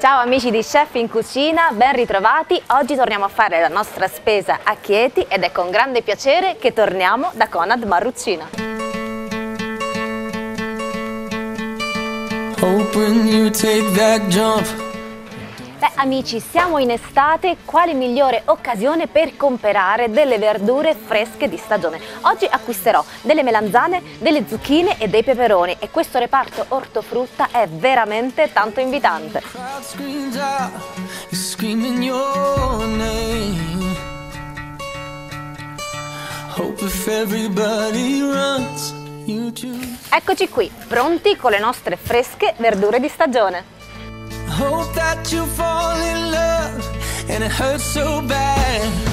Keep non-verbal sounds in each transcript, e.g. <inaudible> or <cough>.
Ciao amici di Chef in Cucina, ben ritrovati. Oggi torniamo a fare la nostra spesa a Chieti ed è con grande piacere che torniamo da Conad Marruccina. Hope Beh amici, siamo in estate, quale migliore occasione per comprare delle verdure fresche di stagione? Oggi acquisterò delle melanzane, delle zucchine e dei peperoni e questo reparto ortofrutta è veramente tanto invitante. Eccoci qui, pronti con le nostre fresche verdure di stagione hope that you fall in love and it hurts so bad.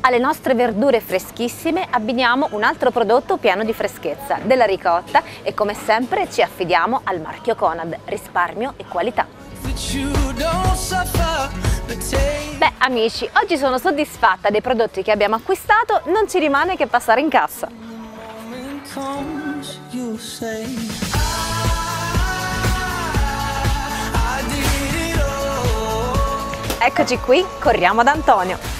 Alle nostre verdure freschissime abbiniamo un altro prodotto pieno di freschezza, della ricotta e come sempre ci affidiamo al marchio Conad, risparmio e qualità. Beh amici, oggi sono soddisfatta dei prodotti che abbiamo acquistato, non ci rimane che passare in cassa. Eccoci qui, corriamo ad Antonio.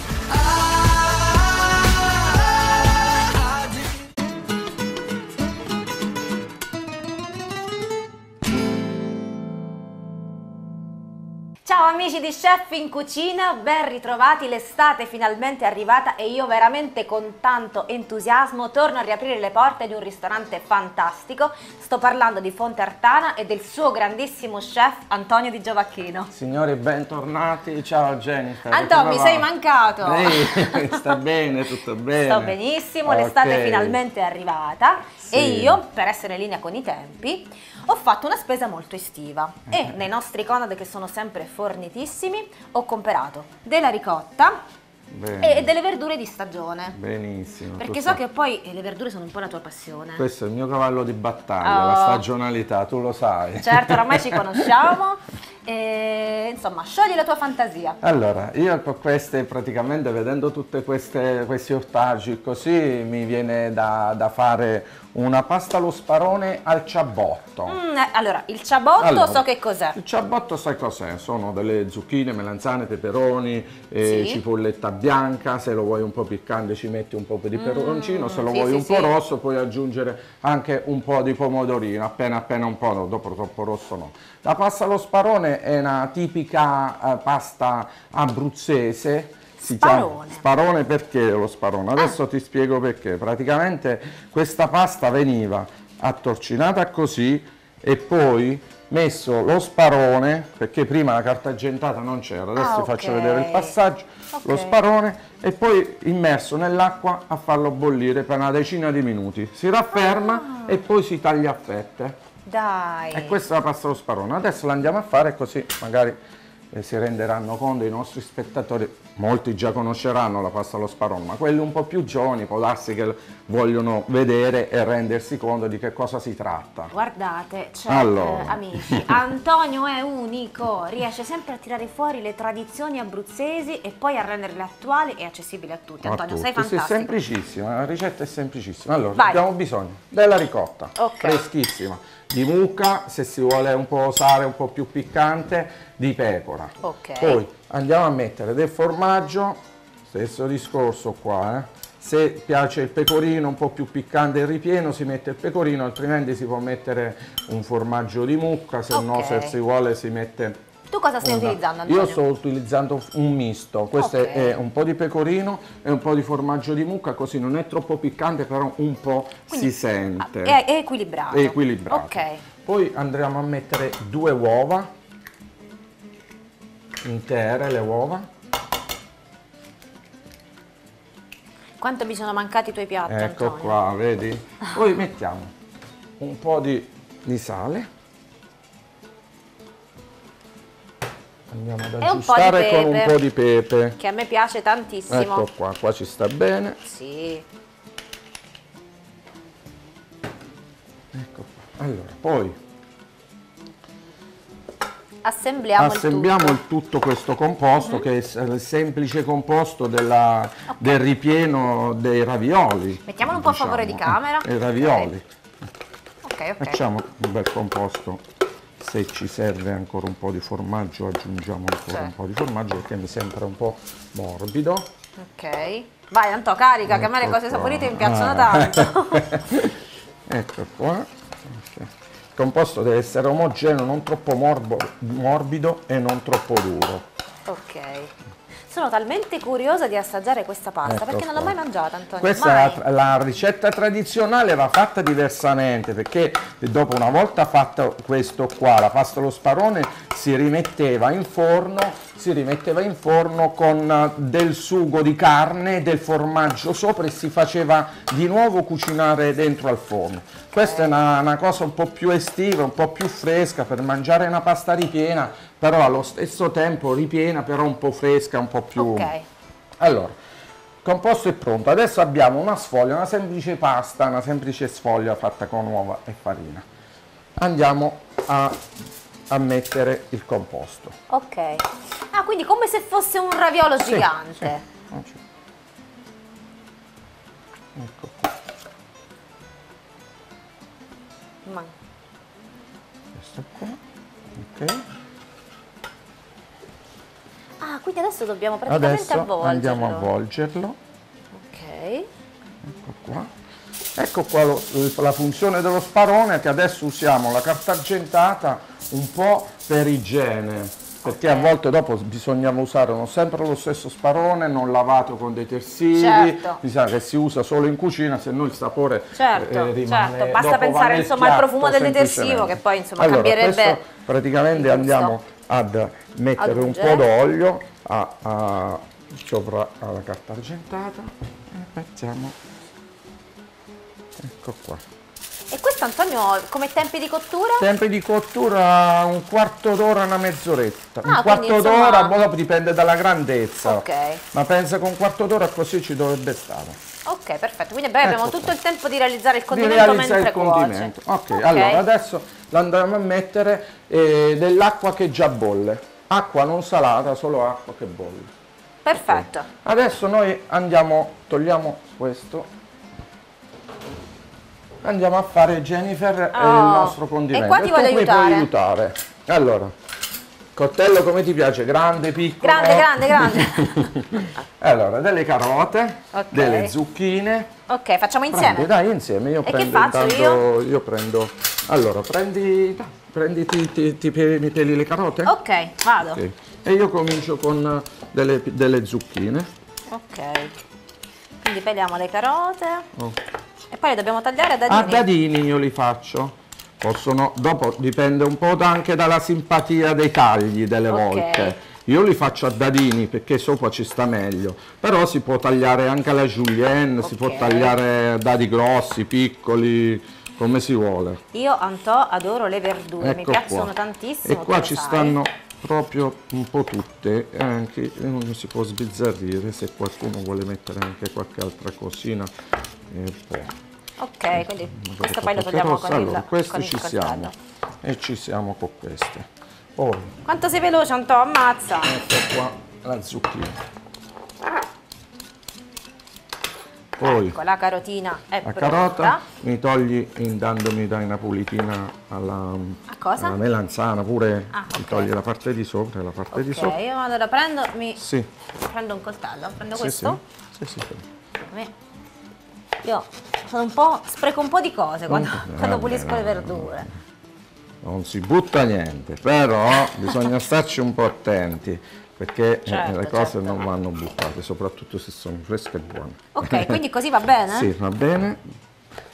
Amici di Chef in Cucina, ben ritrovati, l'estate è finalmente arrivata e io veramente con tanto entusiasmo torno a riaprire le porte di un ristorante fantastico. Sto parlando di Fonte Artana e del suo grandissimo chef Antonio Di Giovacchino. Signori, bentornati, ciao Jennifer. Antonio, mi sei mancato. Ehi, <laughs> sta bene, tutto bene. Sto benissimo, okay. l'estate è finalmente arrivata sì. e io, per essere in linea con i tempi, ho fatto una spesa molto estiva e eh. nei nostri Conad che sono sempre fornitissimi ho comprato della ricotta Bene. e delle verdure di stagione. Benissimo. Perché so che poi le verdure sono un po' la tua passione. Questo è il mio cavallo di battaglia, oh. la stagionalità, tu lo sai. Certo, oramai ci <laughs> conosciamo. E, insomma, sciogli la tua fantasia. Allora, io con queste, praticamente vedendo tutti questi ortaggi così, mi viene da, da fare una pasta allo sparone al ciabotto. Mm, eh, allora, il ciabotto allora, so che cos'è. Il ciabotto sai cos'è? Sono delle zucchine, melanzane, peperoni, eh, sì. cipolletta bianca, se lo vuoi un po' piccante ci metti un po' di mm, peperoncino, mm, se lo sì, vuoi sì, un po' rosso puoi aggiungere anche un po' di pomodorino, appena appena un po', dopo troppo rosso no. La pasta allo sparone è una tipica eh, pasta abruzzese si sparone. sparone perché lo sparone? Adesso ah. ti spiego perché. Praticamente questa pasta veniva attorcinata così e poi messo lo sparone, perché prima la carta argentata non c'era, adesso ah, ti okay. faccio vedere il passaggio, okay. lo sparone e poi immerso nell'acqua a farlo bollire per una decina di minuti. Si rafferma ah. e poi si taglia a fette. Dai! E questa è la pasta allo sparone. Adesso la andiamo a fare così magari eh, si renderanno conto i nostri spettatori, molti già conosceranno la pasta allo sparone, ma quelli un po' più giovani può darsi che vogliono vedere e rendersi conto di che cosa si tratta. Guardate, cioè, allora. eh, amici, Antonio è unico, riesce sempre a tirare fuori le tradizioni abruzzesi e poi a renderle attuali e accessibili a tutti. Antonio, tutti. sei fantastico. Sì, semplicissima, la ricetta è semplicissima. Allora, Vai. abbiamo bisogno della ricotta, okay. freschissima di mucca, se si vuole un po' osare, un po' più piccante, di pecora. Okay. Poi andiamo a mettere del formaggio, stesso discorso qua, eh. Se piace il pecorino un po' più piccante e ripieno si mette il pecorino, altrimenti si può mettere un formaggio di mucca, se okay. no se si vuole si mette tu cosa stai una... utilizzando Antonio? Io sto utilizzando un misto, questo okay. è un po' di pecorino e un po' di formaggio di mucca, così non è troppo piccante, però un po' Quindi, si sente. È, è equilibrato. È equilibrato. Ok. Poi andremo a mettere due uova, intere le uova. Quanto mi sono mancati i tuoi piatti, Ecco Antonio? qua, vedi? Poi mettiamo un po' di, di sale. Andiamo ad aggiustare con un po' di pepe. Che a me piace tantissimo. Ecco qua, qua ci sta bene. Sì. Ecco qua. Allora, poi assembliamo, assembliamo il, tutto. il, tutto. questo composto mm -hmm. che è il semplice composto della, okay. del ripieno dei ravioli. Mettiamolo un po' diciamo. a favore di camera. I ravioli. Ok, ok. Facciamo un bel composto se ci serve ancora un po' di formaggio aggiungiamo ancora sì. un po' di formaggio perché mi sembra un po' morbido. Ok. Vai Anto, carica, ecco che a me le ecco cose saporite mi piacciono ah. tanto. <laughs> ecco qua. Il composto deve essere omogeneo, non troppo morbo, morbido e non troppo duro. Ok. Sono talmente curiosa di assaggiare questa pasta ecco perché non l'ho mai mangiata Antonio. Questa è la, la, ricetta tradizionale va fatta diversamente perché dopo una volta fatta questo qua, la pasta allo sparone si rimetteva in forno, si rimetteva in forno con del sugo di carne, del formaggio sopra e si faceva di nuovo cucinare dentro al forno. Questa è una, una cosa un po' più estiva, un po' più fresca per mangiare una pasta ripiena però allo stesso tempo ripiena, però un po' fresca, un po' più... Ok. Allora, composto è pronto. Adesso abbiamo una sfoglia, una semplice pasta, una semplice sfoglia fatta con uova e farina. Andiamo a, a mettere il composto. Ok. Ah, quindi come se fosse un raviolo sì, gigante. Sì. Ecco qua. Ma. Questo qua. Ok. Ah, quindi adesso dobbiamo praticamente adesso avvolgerlo. andiamo a avvolgerlo. Ok. Ecco qua. Ecco qua lo, la funzione dello sparone che adesso usiamo la carta argentata un po' per igiene perché okay. a volte dopo bisognava usare non sempre lo stesso sparone, non lavato con detersivi, certo. sa che si usa solo in cucina, se no il sapore certo, eh, rimane certo. Basta pensare insomma, al profumo del detersivo che poi insomma allora, cambierebbe. Praticamente andiamo ad mettere Aggiungere. un po' d'olio sopra alla carta argentata e mettiamo ecco qua questo Antonio come tempi di cottura? tempi di cottura un quarto d'ora una mezz'oretta ah, un quarto d'ora insomma... dopo dipende dalla grandezza okay. ma pensa che un quarto d'ora così ci dovrebbe stare Ok, perfetto. Quindi beh, abbiamo ecco tutto qua. il tempo di realizzare il condimento realizzare mentre il condimento. Okay. ok, allora adesso andremo a mettere eh, dell'acqua che già bolle acqua non salata, solo acqua che bolle. Perfetto. Okay. Adesso noi andiamo, togliamo questo, andiamo a fare Jennifer oh. il nostro condimento. E qua ti voglio aiutare. puoi aiutare. Allora, coltello come ti piace? Grande, piccolo? Grande, grande, grande. <laughs> allora, delle carote, okay. delle zucchine. Ok, facciamo insieme? Prendi, dai, insieme. Io e prendo che faccio intanto, io? io prendo... Allora, prendi prendi, ti, ti, ti, mi peli le carote? Ok, vado. Okay. E io comincio con delle, delle, zucchine. Ok. Quindi peliamo le carote. Oh. Poi le dobbiamo tagliare a dadini? A dadini io li faccio. Possono, dopo dipende un po' anche dalla simpatia dei tagli delle okay. volte. Io li faccio a dadini perché sopra ci sta meglio, però si può tagliare anche alla julienne, okay. si può tagliare dadi grossi, piccoli, come si vuole. Io Antò adoro le verdure, ecco mi piacciono qua. tantissimo. E qua ci sai. stanno proprio un po' tutte, anche non si può sbizzarrire se qualcuno vuole mettere anche qualche altra cosina. E poi. Ok, quindi questo poi lo togliamo rossa. con allora, il queste con ci siamo e ci siamo con queste. Poi, Quanto sei veloce Antò, ammazza! Ecco qua la zucchina. Poi ecco, la carotina è la pronta. carota mi togli dandomi dai una pulitina alla, alla melanzana pure ah, okay. mi togli la parte di sopra e la parte okay, di sopra. io allora prendo, mi sì. prendo un coltello, prendo sì, questo? Sì, sì, sì. Io un po', spreco un po' di cose quando, quando pulisco le verdure. Non si butta niente, però <laughs> bisogna starci un po' attenti perché eh, certo, le cose certo. non vanno buttate, soprattutto se sono fresche e buone. Ok, quindi così va bene? sì, va bene.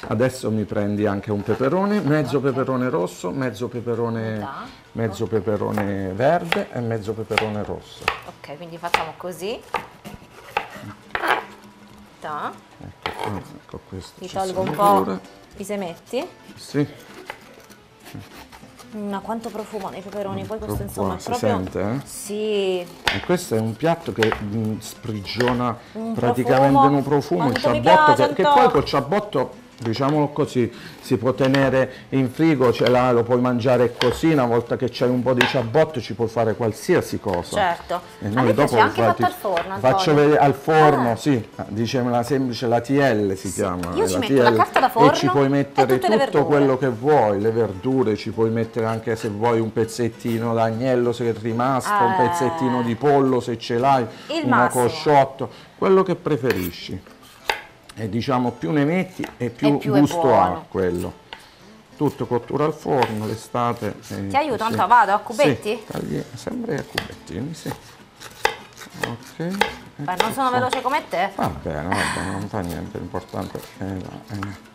Adesso mi prendi anche un peperone, mezzo okay. peperone rosso, mezzo peperone, mezzo peperone verde e mezzo peperone rosso. Ok, quindi facciamo così. Da. Ecco, ecco questo. Ti tolgo un po' pure. i semetti. Sì. Ma quanto profumano i peperoni, poi questo insomma è proprio... Si sente, eh? Sì. E questo è un piatto che mh, mm, sprigiona un praticamente profumo, un profumo, un ciabbotto, che, che, poi col ciabbotto diciamolo così, si può tenere in frigo, ce l'ha, lo puoi mangiare così, una volta che c'hai un po' di ciabatte ci puoi fare qualsiasi cosa. Certo, e noi a dopo anche fatti, fatto al forno, Antonio. Faccio vedere al forno, ah. sì, diciamo semplice, la TL si sì. chiama. Io ci metto TL, la carta da forno e ci puoi mettere tutto quello che vuoi, le verdure, ci puoi mettere anche se vuoi un pezzettino d'agnello se è rimasto, eh. un pezzettino di pollo se ce l'hai, un cosciotto, quello che preferisci e diciamo più ne metti e più, e più gusto ha quello tutto cottura al forno l'estate eh, ti aiuto sì. vado a cubetti? Sì, tagli, sempre a cubettini sì ok Beh, non sono veloce come te va bene va bene non fa niente l'importante è la, eh.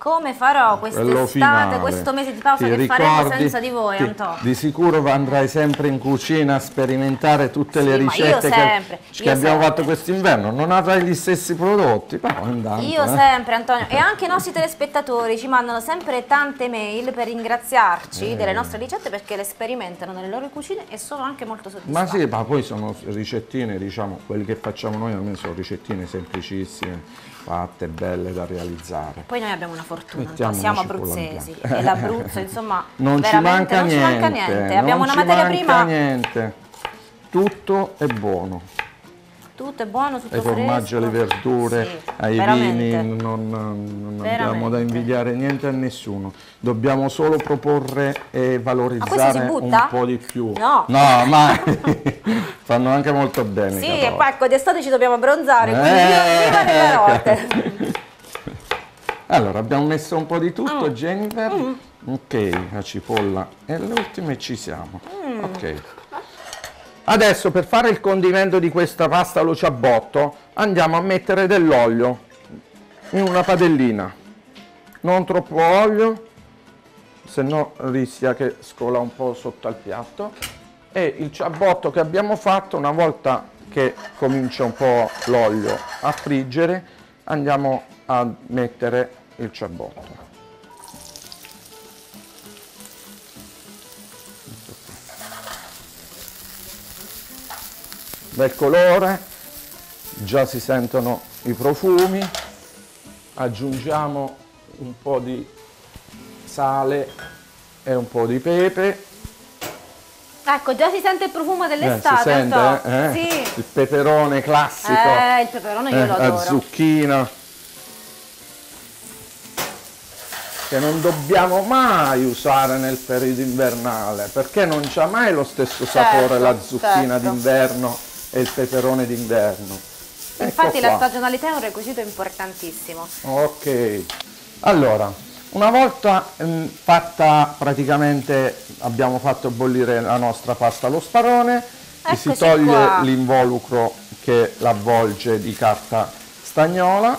Come farò quest'estate, questo mese di pausa ti che ricordi, faremo senza di voi, Antonio? Di sicuro andrai sempre in cucina a sperimentare tutte sì, le ricette che, che abbiamo fatto quest'inverno. Non avrai gli stessi prodotti, però intanto, Io eh. sempre, Antonio. E anche i nostri telespettatori ci mandano sempre tante mail per ringraziarci eh. delle nostre ricette perché le sperimentano nelle loro cucine e sono anche molto soddisfatti. Ma sì, ma poi sono ricettine, diciamo, quelle che facciamo noi almeno sono ricettine semplicissime fatte, belle da realizzare. Poi noi abbiamo una fortuna, siamo abruzzesi e l'Abruzzo insomma <laughs> non ci manca non niente, ci manca niente. abbiamo una materia prima niente. tutto è buono tutto è buono, tutto ai formaggi, alle verdure, sì, ai veramente. vini, non, non abbiamo da invidiare niente a nessuno. Dobbiamo solo proporre e valorizzare un po' di più. No, no ma <laughs> fanno anche molto bene. Sì, e poi ecco, d'estate ci dobbiamo abbronzare, quindi eh, viva le carote. <laughs> allora, abbiamo messo un po' di tutto, mm. Jennifer. Mm. Ok, la cipolla e l'ultima e ci siamo. Mm. Ok. Adesso per fare il condimento di questa pasta allo ciabotto andiamo a mettere dell'olio in una padellina. Non troppo olio, se no rischia che scola un po' sotto al piatto. E il ciabotto che abbiamo fatto, una volta che comincia un po' l'olio a friggere, andiamo a mettere il ciabotto. Bel colore, già si sentono i profumi, aggiungiamo un po' di sale e un po' di pepe. Ecco, già si sente il profumo dell'estate. Eh, so. eh? sì. Il peperone classico. Eh, il peperone io eh, lo adoro. La zucchina. Che non dobbiamo mai usare nel periodo invernale, perché non c'ha mai lo stesso sapore certo, la zucchina certo. d'inverno e il peperone d'inverno. Infatti ecco la stagionalità è un requisito importantissimo. Ok, allora, una volta mh, mm, fatta praticamente, abbiamo fatto bollire la nostra pasta allo sparone, si toglie l'involucro che l'avvolge di carta stagnola,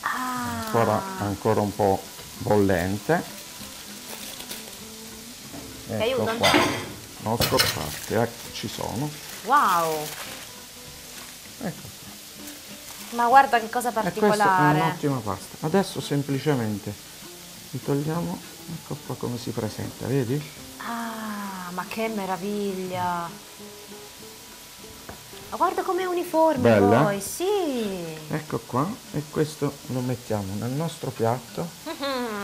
ah. ancora, ancora un po' bollente. Ecco qua non scordate, ecco, ci sono. Wow! Ecco Ma guarda che cosa particolare. E è un'ottima pasta. Adesso semplicemente li togliamo, ecco qua come si presenta, vedi? Ah, ma che meraviglia! Ma guarda com'è uniforme Bella. poi, sì! Ecco qua, e questo lo mettiamo nel nostro piatto.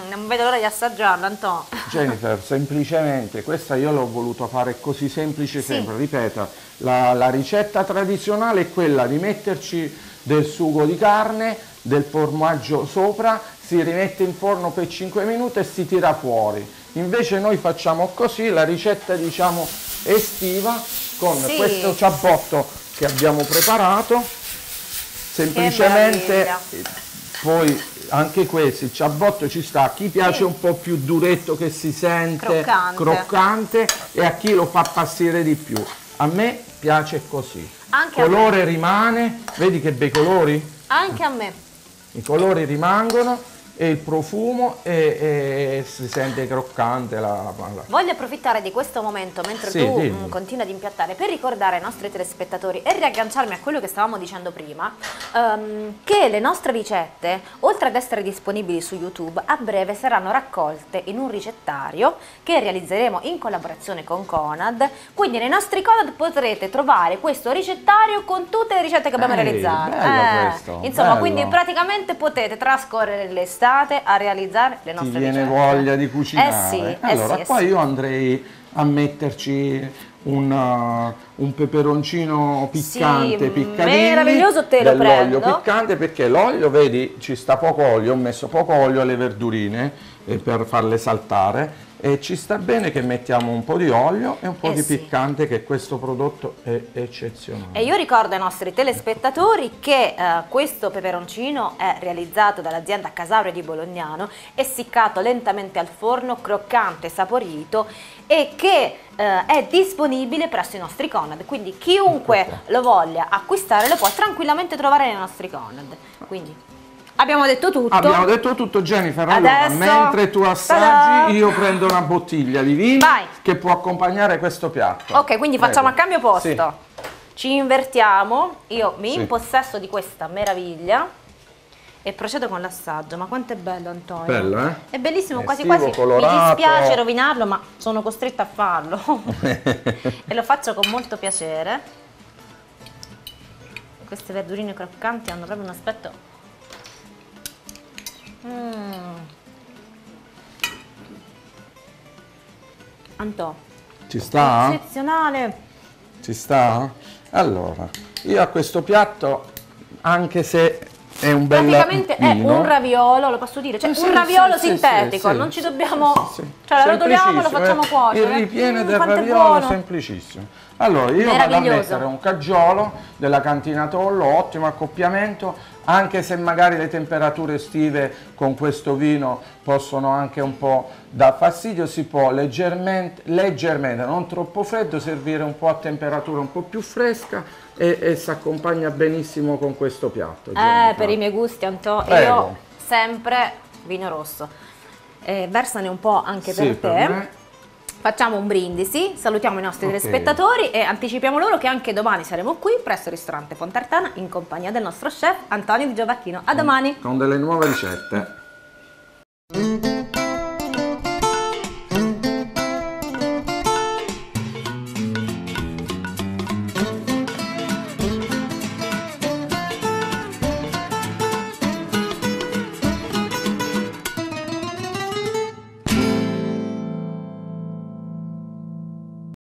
Non vedo l'ora di assaggiarlo, Antonio. Jennifer, semplicemente, questa io l'ho voluto fare così semplice sì. sempre, ripeta, la, la ricetta tradizionale è quella di metterci del sugo di carne, del formaggio sopra, si rimette in forno per 5 minuti e si tira fuori. Invece noi facciamo così, la ricetta diciamo estiva, con sì. questo ciabaotto che abbiamo preparato semplicemente poi anche questi il ciabaotto ci sta a chi piace sì. un po' più duretto che si sente croccante. croccante. e a chi lo fa passare di più a me piace così anche colore rimane vedi che bei colori anche a me i colori rimangono e il profumo e, e si sente croccante la, la... Voglio approfittare di questo momento mentre sì, tu mh, mm, continui ad impiattare per ricordare ai nostri telespettatori e riagganciarmi a quello che stavamo dicendo prima um, che le nostre ricette oltre ad essere disponibili su YouTube a breve saranno raccolte in un ricettario che realizzeremo in collaborazione con Conad. Quindi nei nostri Conad potrete trovare questo ricettario con tutte le ricette che abbiamo Ehi, realizzato. eh, insomma bello. quindi praticamente potete trascorrere l'estate iniziate a realizzare le nostre Ti viene ricette. voglia di cucinare. Eh sì, allora, eh sì, qua eh io andrei a metterci un, uh, un peperoncino piccante, sì, piccadilli. Meraviglioso te lo prendo. piccante perché l'olio, vedi, ci sta poco olio, ho messo poco olio alle verdurine eh, per farle saltare e ci sta bene che mettiamo un po' di olio e un po' eh di sì. piccante che questo prodotto è eccezionale. E io ricordo ai nostri telespettatori che eh, questo peperoncino è realizzato dall'azienda Casaurio di Bolognano, essiccato lentamente al forno, croccante, saporito e che eh, è disponibile presso i nostri Conad, quindi chiunque lo voglia acquistare lo può tranquillamente trovare nei nostri Conad. Quindi Abbiamo detto tutto. Abbiamo detto tutto Jennifer. Allora, Adesso... mentre tu assaggi io prendo una bottiglia di vino Vai. che può accompagnare questo piatto. Ok, quindi Prego. facciamo a cambio posto. Sì. Ci invertiamo, io mi sì. impossesso di questa meraviglia e procedo con l'assaggio. Ma quanto è bello Antonio. Bello, eh? È bellissimo, quasi quasi colorato. mi dispiace rovinarlo, ma sono costretta a farlo. <laughs> e lo faccio con molto piacere. Queste verdurine croccanti hanno proprio un aspetto Mm. Antò. Ci sta? Eccezionale. Ci sta? Allora, io a questo piatto, anche se è un bel Praticamente vino, è un raviolo, lo posso dire, cioè sì, un raviolo sì, sintetico, sì, non ci dobbiamo... Cioè la rotoliamo e lo facciamo cuocere. Il ripieno mm, del raviolo semplicissimo. Allora, io vado a mettere un cagiolo della cantina Tollo, ottimo accoppiamento, anche se magari le temperature estive con questo vino possono anche un po' dar fastidio, si può leggermente, leggermente non troppo freddo, servire un po' a temperatura un po' più fresca e, e si accompagna benissimo con questo piatto. Eh, per i miei gusti, Antonio, io sempre vino rosso. Eh, versane un po' anche sì, per te. Per Facciamo un brindisi, salutiamo i nostri okay. telespettatori e anticipiamo loro che anche domani saremo qui presso il ristorante Fontartana in compagnia del nostro chef Antonio Di Giovacchino. A domani! Con delle nuove ricette.